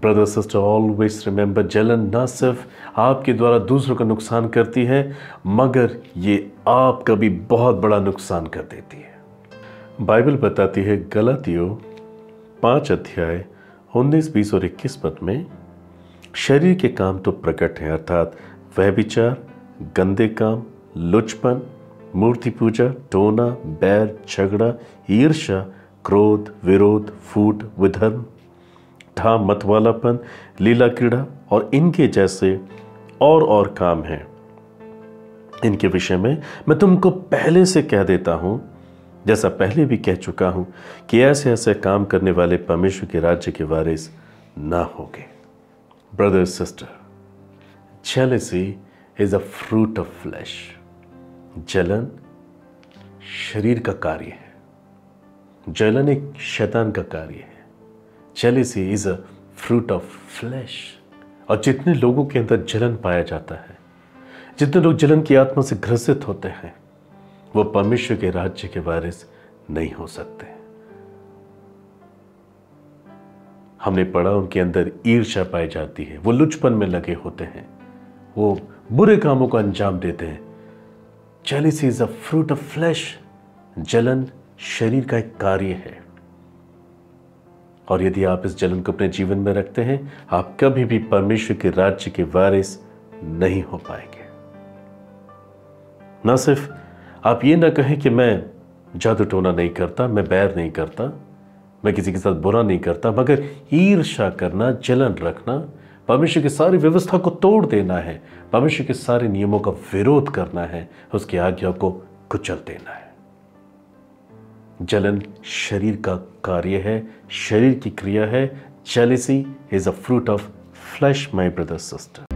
Brother sister always remember जलन ना सिर्फ़ आपके द्वारा दूसरों का नुकसान करती है, मगर ये आपका भी बहुत बड़ा नुकसान कर देती है। बाइबल बताती है गलतियों, पाँच अध्याय, उन्नीस, बीस और इक्कीस पद में, शरीर के काम तो प्रकट हैं, अर्थात वह विचार गंदे काम, लुचपन, मूर्ति पूजा, टोना, बैर, झगड़ा ईर्षा क्रोध, विरोध, फूट, विधर्म। ठा मतवालापन, लीला क्रीड़ा और इनके जैसे और और काम हैं। इनके विषय में मैं तुमको पहले से कह देता हूँ, जैसा पहले भी कह चुका हूँ, कि ऐसे ऐसे काम करने वाले परमेश्वर के राज्य के वारिस ना होगे। Brother sister jealousy is a fruit of flesh जलन शरीर का कार्य है। जलन एक शैतान का कार्य है। Jealousy is a fruit of flesh और जितने लोगों के अंदर जलन पाया जाता है, जितने लोग जलन की आत्मा से ग्रसित होते हैं, वो परमेश्वर के राज्य के वारिस नहीं हो सकते। हमने पढ़ा उनके अंदर ईर्षा पाई जाती है, वो लुचपन में लगे होते हैं, वो बुरे कामों को अंजाम देते हैं। Jealousy is a fruit of flesh जलन शरीर का एक कार्य है। और यदि आप इस जलन को अपने जीवन में रखते हैं, आप कभी भी परमेश्वर के राज्य के वारिस नहीं हो पाएँगे। ना सिर्फ़ आप ये ना कहें कि मैं जादू टोना नहीं करता, मैं बैर नहीं करता, मैं किसी के साथ बुरा नहीं करता, मगर ईर्षा करना, जलन रखना, परमेश्वर की सारी व्यवस्था को तोड़ देना है, परमेश्वर के सारे नियमों का विरोध करना है, उसकी आज्ञा को कुचल देना है। जलन शरीर का कार्य है, शरीर की क्रिया है। Jealousy is a fruit of flesh my brother sister